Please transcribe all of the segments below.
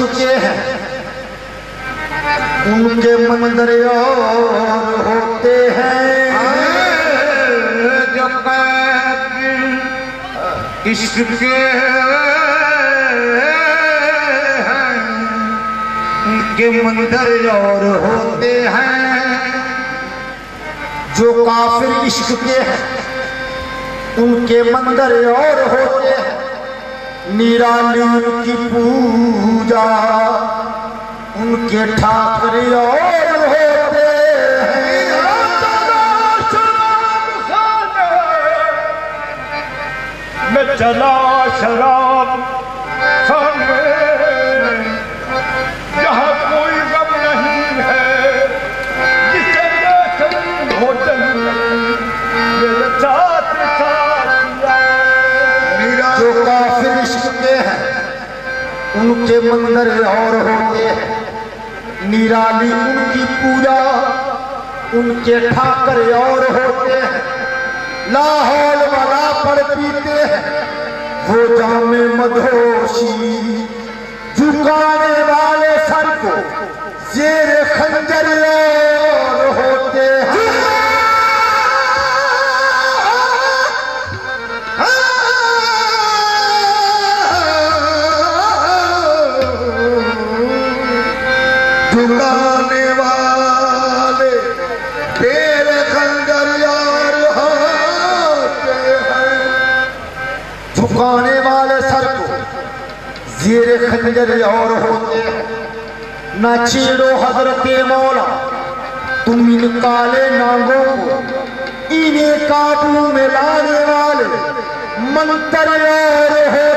इश्क के हैं। उनके मंदिर और होते हैं। जो इश्क के उनके मंदिर और होते हैं। जो काफिर इश्क के हैं उनके मंदिर और होते हैं। निराली उनकी पूजा। उनके ठाकुर और होते हैं। मैं चला शराब खाने उनके मंदिर और होते हैं निराली उनकी पूजा, उनके ठाकर और होते हैं। लाहौल वाला पर पीते हैं। वो जामे मधोशी, झुकाने वाले सर को जेर खंजर झुकाने वाले, तेरे खंजर यार झुकाने वाले सर को जेर खंजर और होते हैं। न छेड़ो हज़रत मौला, तुम इन काले नागों को इन्हें काबू में लाने वाले। मंत्र होते हैं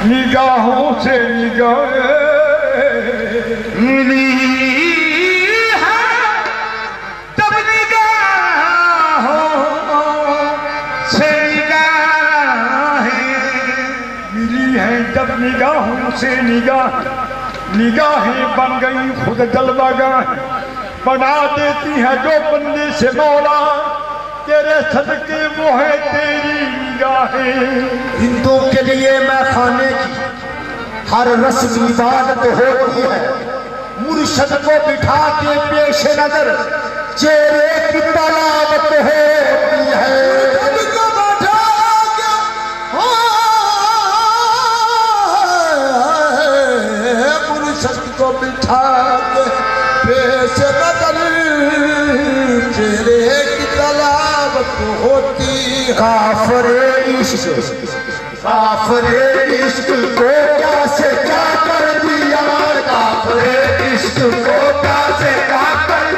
निगाहों से निगाह मिली है तब निगाहों से निगाहें। मिली है जब निगाहों से निगाह। निगाहें बन गई खुद जलवागाह बना देती है जो बंदे से मौला। तेरे सदके वो है तेरी निगाहें हिंदुओं के लिए मैं खाने की हर रस्म इबादत होती है। मुर्शद को बिठा के पेश नज़र, चेहरे की तलावत होती है। होती काफर इश्क। इश्क को क्या से क्या कर दिया? काफर इश्क को क्या से क्या कर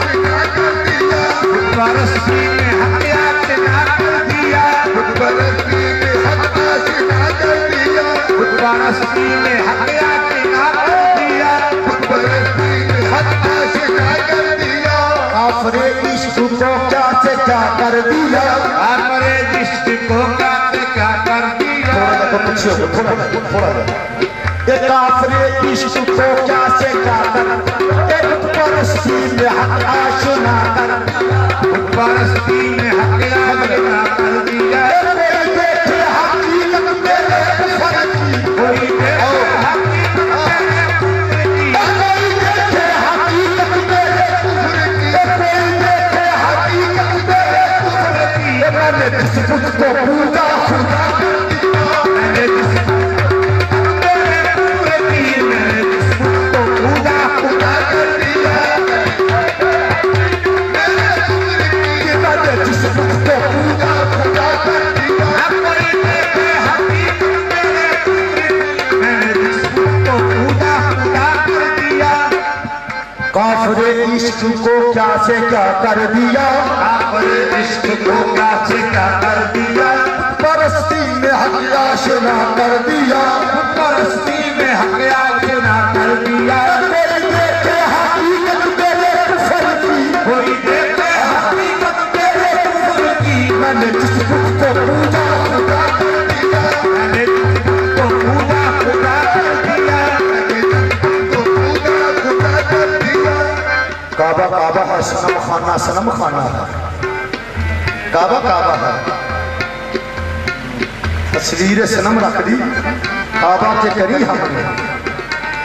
पूछियो थोड़ा थोड़ा एक आफरे इश्क को क्या से क्या कर एक परस्ती में हक आशना कर परस्ती में हक आशना कर दिया मेरे देखे हकीकत मेरे फ़र्क Corinthians. से क्या कर दिया। आपने इश्क को से क्या कर दिया। परस्ती में हक आशना कर दिया। परस्ती में हक आशना कर दिया। है सनम खाना सनम खाना है। काबा काबा है। तस्वीर सनम रख दी। काबा के करी हमने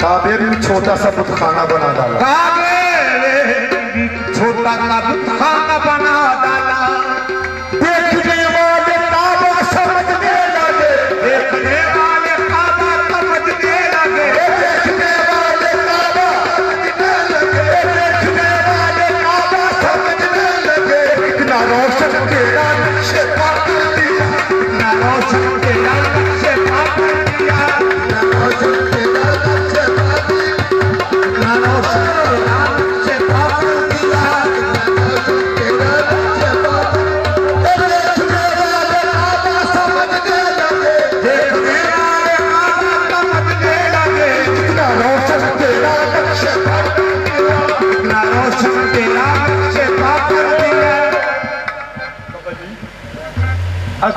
काबे भी छोटा सा बुत खाना बना डाला। छोटा सा बुत खाना बना डाला।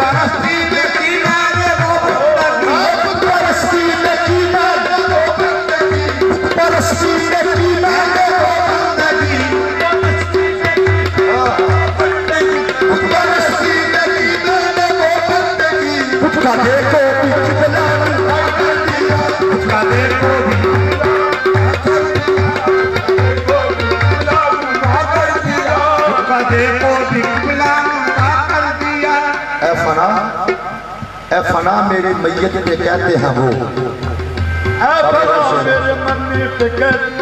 embarazos. फना मेरे मैयत पे कहते हैं वो। मेरे मन पे कहते